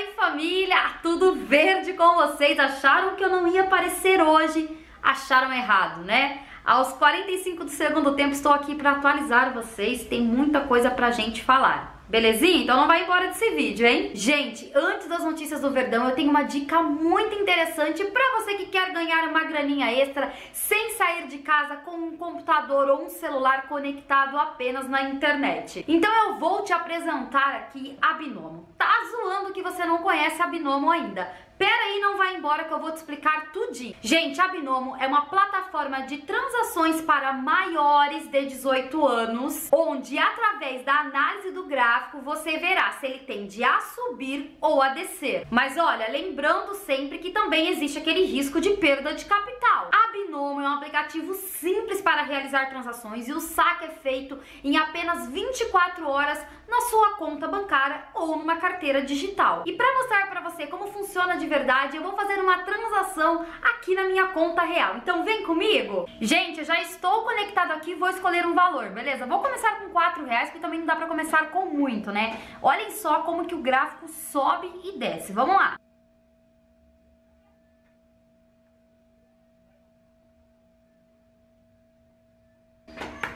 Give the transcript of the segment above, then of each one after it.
aí família, tudo verde com vocês? Acharam que eu não ia aparecer hoje? Acharam errado, né? Aos 45 do segundo tempo estou aqui para atualizar vocês, tem muita coisa pra gente falar. Belezinha? Então não vai embora desse vídeo, hein? Gente, antes das notícias do Verdão, eu tenho uma dica muito interessante pra você que quer ganhar uma graninha extra sem sair de casa com um computador ou um celular conectado apenas na internet. Então eu vou te apresentar aqui a Binomo. Tá zoando que você não conhece a Binomo ainda. Pera aí, não vai embora que eu vou te explicar tudinho. Gente, a Binomo é uma plataforma de transações para maiores de 18 anos, onde através da análise do gráfico você verá se ele tende a subir ou a descer. Mas olha, lembrando sempre que também existe aquele risco de perda de capital. A Binomo é um aplicativo simples para realizar transações e o saque é feito em apenas 24 horas na sua conta bancária ou numa carteira digital. E para mostrar para você como funciona de verdade, eu vou fazer uma transação aqui na minha conta real. Então vem comigo? Gente, eu já estou conectado aqui, vou escolher um valor, beleza? Vou começar com 4 reais, porque também não dá para começar com muito, né? Olhem só como que o gráfico sobe e desce. Vamos lá.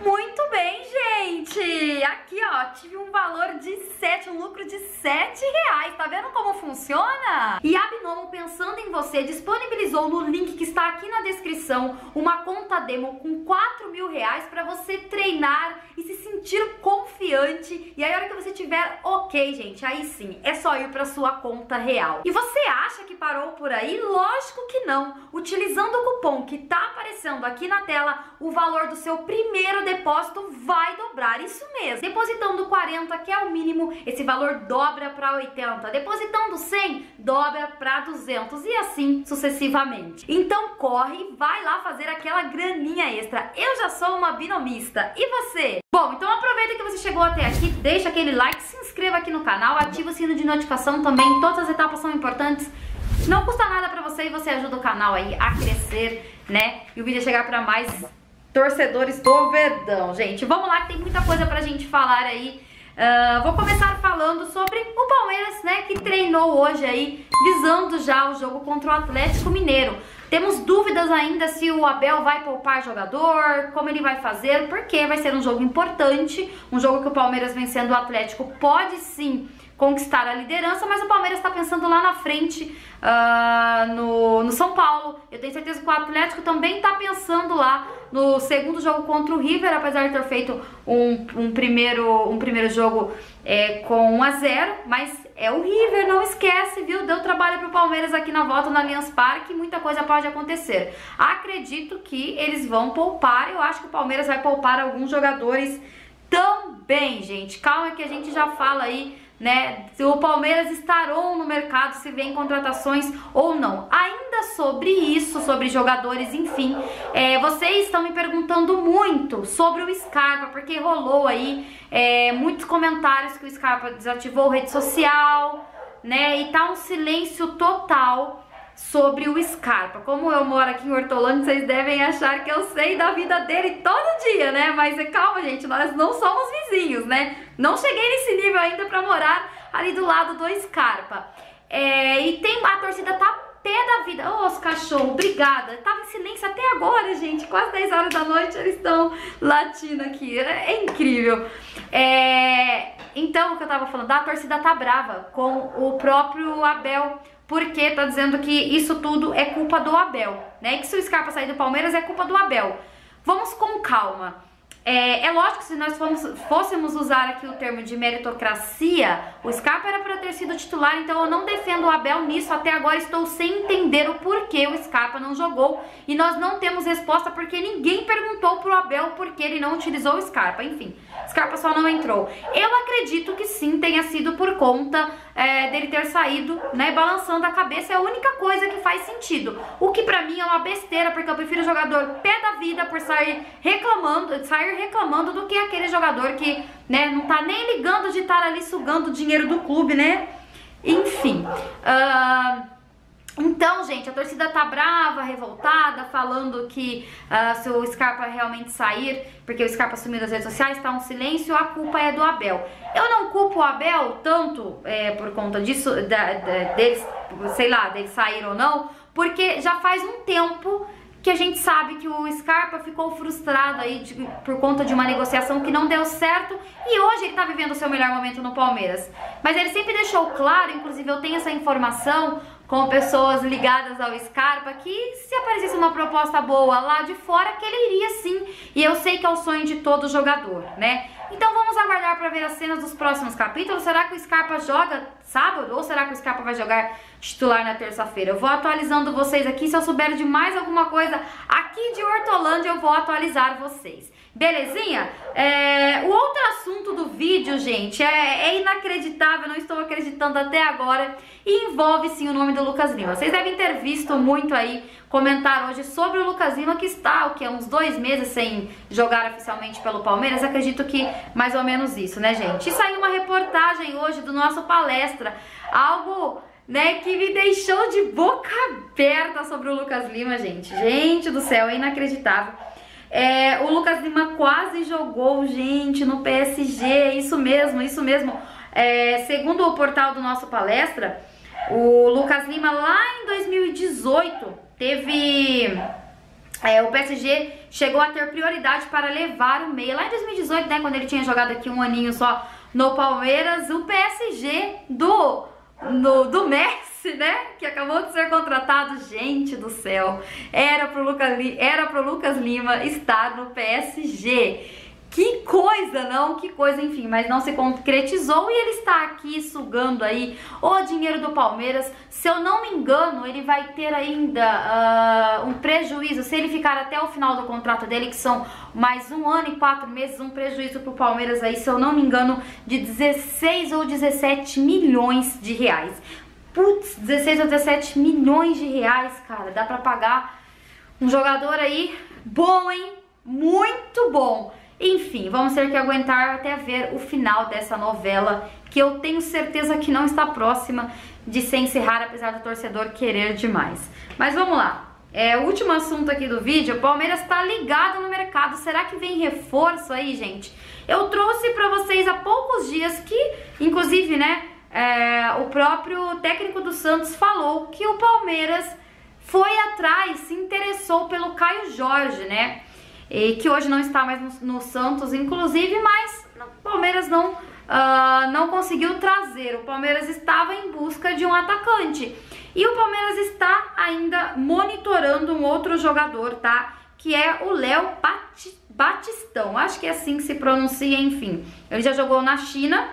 Muito bem, gente! Aqui, ó, tive um valor de 7, um lucro de 7 reais. Tá vendo como funciona? E a Binomo, pensando em você, disponibilizou no link que está aqui na descrição uma conta demo com 4 mil reais pra você treinar e se sentir confiante. E aí, a hora que você tiver ok, gente, aí sim, é só ir pra sua conta real. E você acha que parou por aí? Lógico que não. Utilizando o cupom que tá aparecendo aqui na tela, o valor do seu primeiro depósito vai dobrar, isso mesmo. Depositando 40, que é o mínimo, esse valor dobra para 80. Depositando 100, dobra para 200 e assim sucessivamente. Então corre e vai lá fazer aquela graninha extra. Eu já sou uma binomista. E você? Bom, então aproveita que você chegou até aqui, deixa aquele like, se inscreva aqui no canal, ativa o sino de notificação também, todas as etapas são importantes. Não custa nada pra você e você ajuda o canal aí a crescer, né? E o vídeo chegar pra mais torcedores do Verdão, gente. Vamos lá que tem muita coisa pra gente falar aí. Uh, vou começar falando sobre o Palmeiras, né, que treinou hoje aí, visando já o jogo contra o Atlético Mineiro. Temos dúvidas ainda se o Abel vai poupar jogador, como ele vai fazer, porque vai ser um jogo importante, um jogo que o Palmeiras vencendo o Atlético pode sim conquistar a liderança, mas o Palmeiras está pensando lá na frente uh, no, São Paulo. Eu tenho certeza que o Atlético também está pensando lá no segundo jogo contra o River, apesar de ter feito um, um primeiro, um primeiro jogo é, com 1 a 0 mas é o River, não esquece, viu? Deu trabalho pro Palmeiras aqui na volta no Allianz Parque, muita coisa pode acontecer. Acredito que eles vão poupar, eu acho que o Palmeiras vai poupar alguns jogadores também, gente. Calma que a gente já fala aí né? Se o Palmeiras estarão no mercado, se vem contratações ou não. Ainda sobre isso, sobre jogadores, enfim, é, vocês estão me perguntando muito sobre o Scarpa, porque rolou aí é, muitos comentários que o Scarpa desativou rede social, né? E tá um silêncio total sobre o Scarpa. Como eu moro aqui em Hortolândia, vocês devem achar que eu sei da vida dele todo dia, né? Mas calma, gente, nós não somos vizinhos, né? Não cheguei nesse nível ainda pra morar ali do lado do Scarpa. É, e tem a torcida tá pé da vida. Ô, oh, os cachorros, obrigada. Tava em silêncio até agora, gente. Quase 10 horas da noite eles estão latindo aqui. É, é incrível. É, então, o que eu tava falando, a torcida tá brava com o próprio Abel porque tá dizendo que isso tudo é culpa do Abel, né? Que se o Scarpa sair do Palmeiras é culpa do Abel. Vamos com calma. É, é, lógico que se nós fôssemos usar aqui o termo de meritocracia, o Scarpa era para ter sido titular, então eu não defendo o Abel nisso. Até agora estou sem entender o porquê o Scarpa não jogou e nós não temos resposta porque ninguém perguntou pro Abel por que ele não utilizou o Scarpa. Enfim, Scarpa só não entrou. Eu acredito que sim tenha sido por conta é, dele ter saído, né, balançando a cabeça. É a única coisa que faz sentido. O que para mim é uma besteira, porque eu prefiro o jogador pé da vida por sair reclamando, sair reclamando do que aquele jogador que, né, não tá nem ligando de estar ali sugando o dinheiro do clube, né? Enfim. Uh, Então, gente, a torcida tá brava, revoltada, falando que uh, se o Scarpa realmente sair, porque o Scarpa sumiu das redes sociais, tá um silêncio, a culpa é do Abel. Eu não culpo o Abel tanto é, por conta disso, da, da, deles, sei lá, deles sair ou não, porque já faz um tempo que a gente sabe que o Scarpa ficou frustrado aí de, por conta de uma negociação que não deu certo e hoje ele tá vivendo o seu melhor momento no Palmeiras. Mas ele sempre deixou claro, inclusive eu tenho essa informação com pessoas ligadas ao Scarpa que se aparecesse uma proposta boa lá de fora que ele iria sim. E eu sei que é o sonho de todo jogador, né? Então vamos aguardar para ver as cenas dos próximos capítulos. Será que o Scarpa joga sábado ou será que o Scarpa vai jogar titular na terça-feira? Eu vou atualizando vocês aqui. Se eu souber de mais alguma coisa aqui de Hortolândia, eu vou atualizar vocês. Belezinha? É, o outro assunto do vídeo, gente, é, é, inacreditável, não estou acreditando até agora, e envolve sim o nome do Lucas Lima. Vocês devem ter visto muito aí comentar hoje sobre o Lucas Lima, que está, o que, uns dois meses sem jogar oficialmente pelo Palmeiras, acredito que mais ou menos isso, né, gente? E saiu uma reportagem hoje do nosso palestra, algo né, que me deixou de boca aberta sobre o Lucas Lima, gente. Gente do céu, é inacreditável. É, o Lucas Lima quase jogou, gente, no PSG, isso mesmo, isso mesmo. É, segundo o portal do nosso palestra, o Lucas Lima lá em 2018 teve... É, o PSG chegou a ter prioridade para levar o meia. Lá em 2018, né, quando ele tinha jogado aqui um aninho só no Palmeiras, o PSG do no, do Messi, né? Que acabou de ser contratado. Gente do céu, era pro, Lucas, era pro Lucas Lima estar no PSG. Que coisa, não? Que coisa, enfim, mas não se concretizou e ele está aqui sugando aí o dinheiro do Palmeiras. Se eu não me engano, ele vai ter ainda uh, um prejuízo, se ele ficar até o final do contrato dele, que são mais um ano e quatro meses, um prejuízo para o Palmeiras aí, se eu não me engano, de 16 ou 17 milhões de reais. Putz, 16 ou 17 milhões de reais, cara, dá para pagar um jogador aí bom, hein? Muito bom. Enfim, vamos ter que aguentar até ver o final dessa novela, que eu tenho certeza que não está próxima de se encerrar, apesar do torcedor querer demais. Mas vamos lá. É, o último assunto aqui do vídeo, o Palmeiras está ligado no mercado. Será que vem reforço aí, gente? Eu trouxe para vocês há poucos dias que, inclusive, né, é, o próprio técnico do Santos falou que o Palmeiras foi atrás, se interessou pelo Caio Jorge, né? e que hoje não está mais no, no Santos, inclusive, mas o Palmeiras não, uh, não conseguiu trazer. O Palmeiras estava em busca de um atacante. E o Palmeiras está ainda monitorando um outro jogador, tá? Que é o Léo Batistão. Acho que é assim que se pronuncia, enfim. Ele já jogou na China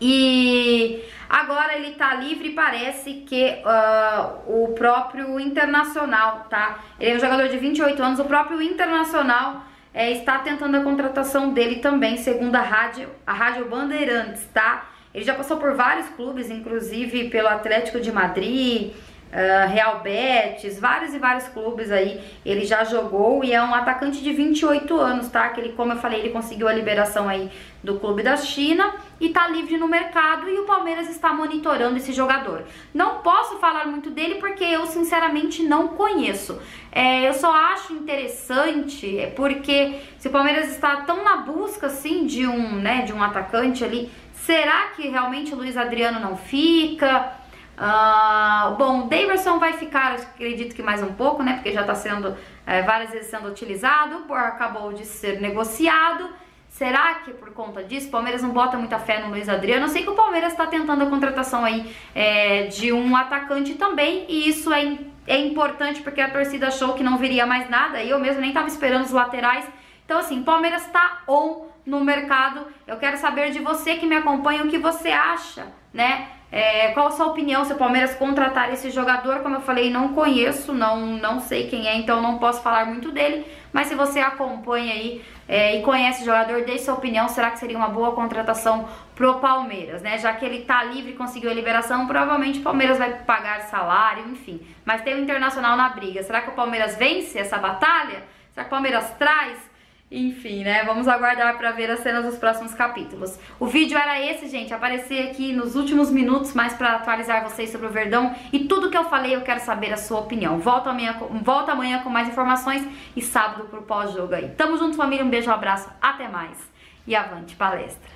e agora ele tá livre e parece que uh, o próprio Internacional, tá? Ele é um jogador de 28 anos, o próprio Internacional é, está tentando a contratação dele também, segundo a rádio, a rádio Bandeirantes, tá? Ele já passou por vários clubes, inclusive pelo Atlético de Madrid, uh, Real Betis, vários e vários clubes aí ele já jogou e é um atacante de 28 anos, tá? Que ele, como eu falei, ele conseguiu a liberação aí do clube da China e tá livre no mercado e o Palmeiras está monitorando esse jogador. Não posso falar muito dele porque eu sinceramente não conheço. É, eu só acho interessante é porque se o Palmeiras está tão na busca assim de um, né, de um atacante ali, será que realmente o Luiz Adriano não fica? Uh, bom, o Daverson vai ficar, acredito que mais um pouco, né? Porque já está sendo é, várias vezes sendo utilizado, acabou de ser negociado. Será que por conta disso o Palmeiras não bota muita fé no Luiz Adriano? Eu sei que o Palmeiras está tentando a contratação aí é, de um atacante também, e isso é, é importante porque a torcida achou que não viria mais nada, e eu mesmo nem estava esperando os laterais. Então, assim, Palmeiras está on no mercado. Eu quero saber de você que me acompanha o que você acha, né? É, qual a sua opinião se o Palmeiras contratar esse jogador? Como eu falei, não conheço, não, não sei quem é, então não posso falar muito dele. Mas se você acompanha aí é, e conhece o jogador, deixe sua opinião. Será que seria uma boa contratação pro Palmeiras, né? Já que ele tá livre e conseguiu a liberação, provavelmente o Palmeiras vai pagar salário, enfim. Mas tem o Internacional na briga. Será que o Palmeiras vence essa batalha? Será que o Palmeiras traz Enfim, né? Vamos aguardar para ver as cenas dos próximos capítulos. O vídeo era esse, gente, aparecer aqui nos últimos minutos, mais para atualizar vocês sobre o Verdão e tudo que eu falei, eu quero saber a sua opinião. Volta amanhã, volta amanhã com mais informações e sábado pro pós-jogo aí. Tamo junto, família. Um beijo, um abraço, até mais e avante palestra.